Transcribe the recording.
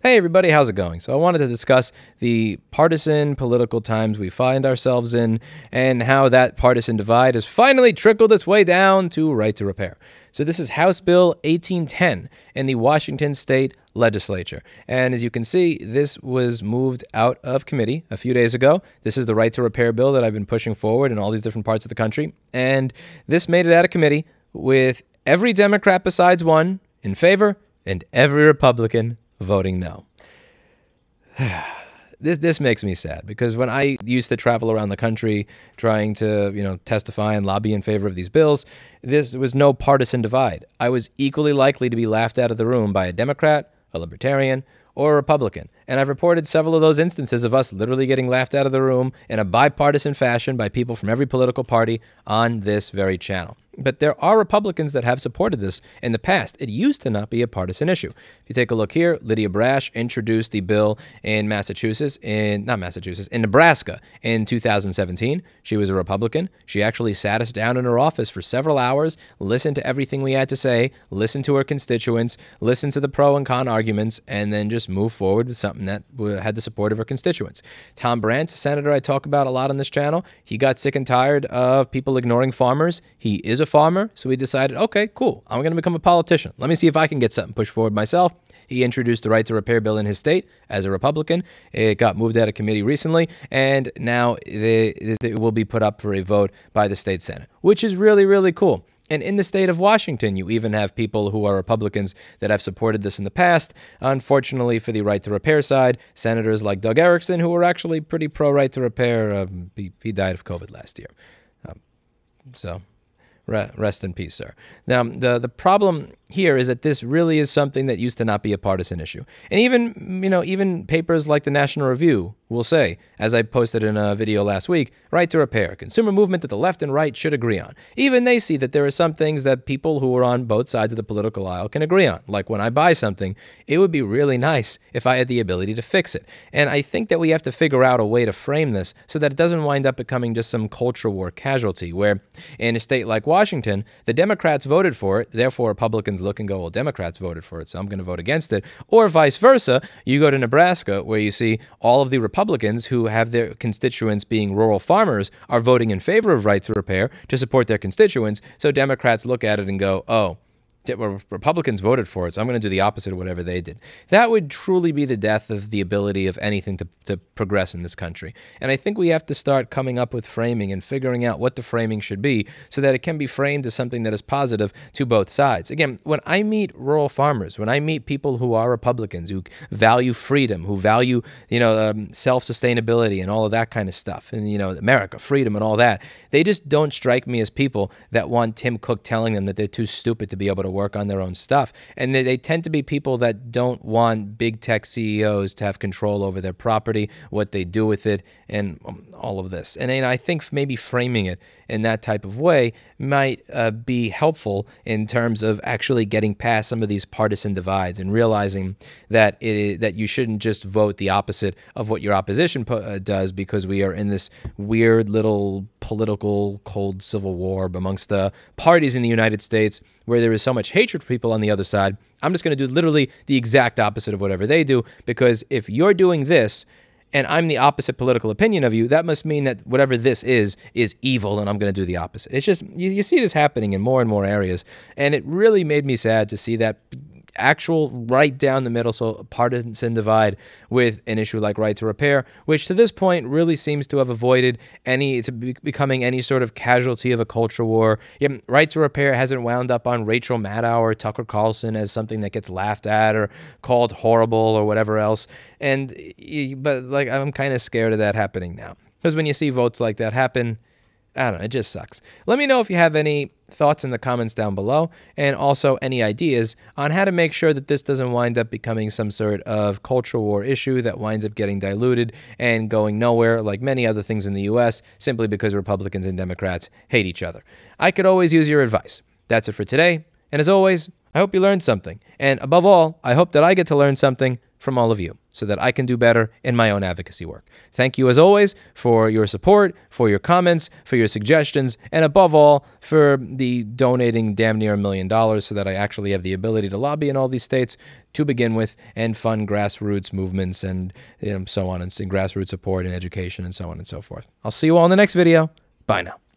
Hey, everybody, how's it going? So, I wanted to discuss the partisan political times we find ourselves in and how that partisan divide has finally trickled its way down to right to repair. So, this is House Bill 1810 in the Washington State Legislature. And as you can see, this was moved out of committee a few days ago. This is the right to repair bill that I've been pushing forward in all these different parts of the country. And this made it out of committee with every Democrat besides one in favor and every Republican voting no. this this makes me sad because when I used to travel around the country trying to, you know, testify and lobby in favor of these bills, this was no partisan divide. I was equally likely to be laughed out of the room by a Democrat, a libertarian, or a Republican. And I've reported several of those instances of us literally getting laughed out of the room in a bipartisan fashion by people from every political party on this very channel. But there are Republicans that have supported this in the past. It used to not be a partisan issue. If you take a look here, Lydia Brasch introduced the bill in Massachusetts, in not Massachusetts, in Nebraska in 2017. She was a Republican. She actually sat us down in her office for several hours, listened to everything we had to say, listened to her constituents, listened to the pro and con arguments, and then just moved forward with something that had the support of her constituents. Tom Brandt, senator I talk about a lot on this channel, he got sick and tired of people ignoring farmers. He is a farmer, so he decided, okay, cool, I'm going to become a politician. Let me see if I can get something pushed forward myself. He introduced the right to repair bill in his state as a Republican. It got moved out of committee recently, and now it will be put up for a vote by the state Senate, which is really, really cool. And in the state of Washington, you even have people who are Republicans that have supported this in the past. Unfortunately, for the right to repair side, senators like Doug Ericksen, who were actually pretty pro right to repair, um, he, he, died of COVID last year. Um, so rest in peace, sir. Now, the, the problem here is that this really is something that used to not be a partisan issue. And even, you know, even papers like the National Review will say, as I posted in a video last week, right to repair, consumer movement that the left and right should agree on. Even they see that there are some things that people who are on both sides of the political aisle can agree on. Like when I buy something, it would be really nice if I had the ability to fix it. And I think that we have to figure out a way to frame this so that it doesn't wind up becoming just some culture war casualty where in a state like Washington, the Democrats voted for it, therefore Republicans look and go, well, Democrats voted for it, so I'm going to vote against it. Or vice versa, you go to Nebraska where you see all of the Republicans who have their constituents being rural farmers are voting in favor of right to repair to support their constituents. So Democrats look at it and go, oh, Republicans voted for it, so I'm going to do the opposite of whatever they did. That would truly be the death of the ability of anything to, to progress in this country. And I think we have to start coming up with framing and figuring out what the framing should be so that it can be framed as something that is positive to both sides. Again, when I meet rural farmers, when I meet people who are Republicans, who value freedom, who value, you know, um, self-sustainability and all of that kind of stuff, and, you know, America, freedom and all that, they just don't strike me as people that want Tim Cook telling them that they're too stupid to be able to work on their own stuff. And they, they tend to be people that don't want big tech CEOs to have control over their property, what they do with it, and um, all of this. And, and I think maybe framing it in that type of way might uh, be helpful in terms of actually getting past some of these partisan divides and realizing that it, that you shouldn't just vote the opposite of what your opposition uh, does because we are in this weird little political cold civil war amongst the parties in the United States where there is so much hatred for people on the other side. I'm just going to do literally the exact opposite of whatever they do because if you're doing this, and I'm the opposite political opinion of you, that must mean that whatever this is is evil, and I'm going to do the opposite. It's just you, you, see this happening in more and more areas, and it really made me sad to see that actual right down the middle, so partisan divide with an issue like right to repair, which to this point really seems to have avoided any be becoming any sort of casualty of a culture war. Right to repair hasn't wound up on Rachel Maddow or Tucker Carlson as something that gets laughed at or called horrible or whatever else. And but like I'm kind of scared of that happening now because when you see votes like that happen I don't know, it just sucks. Let me know if you have any thoughts in the comments down below and also any ideas on how to make sure that this doesn't wind up becoming some sort of cultural war issue that winds up getting diluted and going nowhere like many other things in the US simply because Republicans and Democrats hate each other. I could always use your advice. That's it for today, and as always, I hope you learned something. And above all, I hope that I get to learn something from all of you so that I can do better in my own advocacy work. Thank you, as always, for your support, for your comments, for your suggestions, and above all, for the donating damn near a million dollars so that I actually have the ability to lobby in all these states to begin with and fund grassroots movements and you know, so on, and grassroots support and education and so on and so forth. I'll see you all in the next video. Bye now.